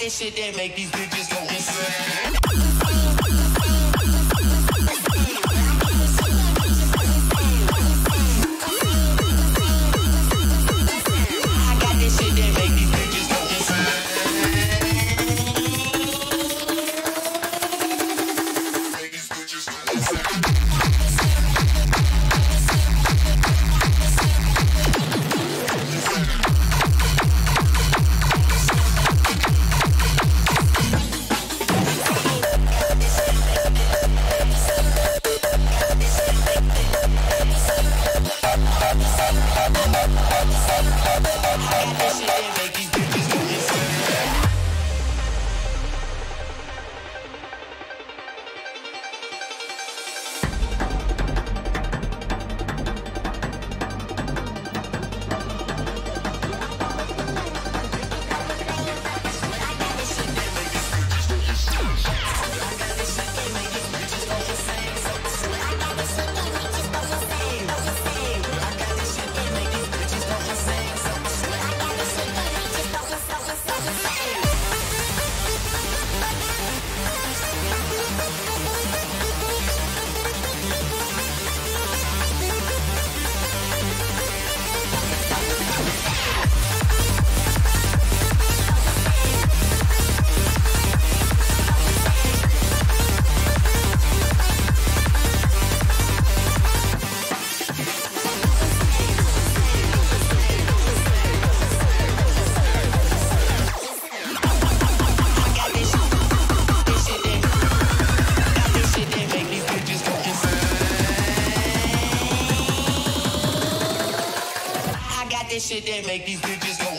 this shit that make these bitches go insane. shit that make these bitches